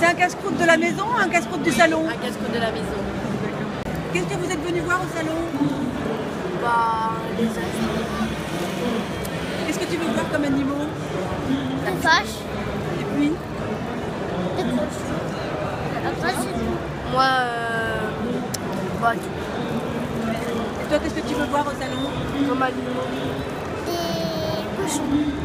C'est un casse-croûte de la maison ou un casse-croûte du salon Un casse-croûte de la maison. Qu'est-ce que vous êtes venu voir au salon Bah, les. Qu'est-ce que tu veux voir comme animaux Des vache. Et puis des tout. Moi, euh, bah, Et toi, qu'est-ce que tu veux voir au salon comme. Des cochons.